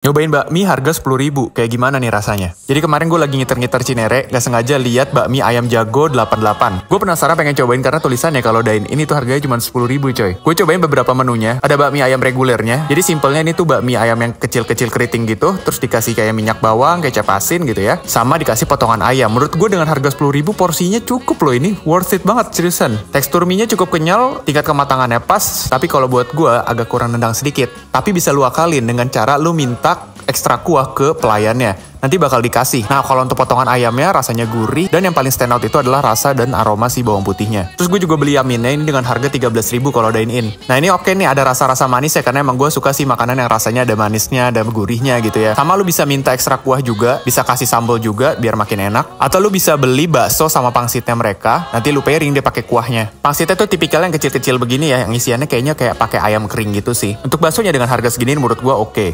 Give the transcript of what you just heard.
Nyobain bakmi harga 10 ribu, kayak gimana nih rasanya? Jadi kemarin gue lagi ngiter-ngiter Cinere, gak sengaja lihat bakmi ayam jago 88. Gue penasaran pengen cobain karena tulisannya kalau dain ini tuh harganya cuma 10 ribu coy. Gue cobain beberapa menunya, ada bakmi ayam regulernya. Jadi simpelnya ini tuh bakmi ayam yang kecil-kecil keriting gitu, terus dikasih kayak minyak bawang, kecap asin gitu ya. Sama dikasih potongan ayam. Menurut gue dengan harga 10 ribu porsinya cukup loh ini, worth it banget seriusan. Tekstur mie cukup kenyal, tingkat kematangannya pas, tapi kalau buat gue agak kurang nendang sedikit. Tapi bisa lu akalin dengan cara lu minta ekstra kuah ke pelayannya nanti bakal dikasih. Nah, kalau untuk potongan ayamnya rasanya gurih dan yang paling stand out itu adalah rasa dan aroma si bawang putihnya. Terus gue juga beli yaminnya ini dengan harga 13.000 kalau dine in. Nah, ini oke nih ada rasa-rasa manis ya karena emang gue suka sih makanan yang rasanya ada manisnya, ada gurihnya gitu ya. Sama lu bisa minta ekstra kuah juga, bisa kasih sambal juga biar makin enak. Atau lu bisa beli bakso sama pangsitnya mereka, nanti lu pairing dia pakai kuahnya. Pangsitnya tuh tipikal yang kecil-kecil begini ya, yang isiannya kayaknya kayak pakai ayam kering gitu sih. Untuk baksonya dengan harga segini menurut gue oke.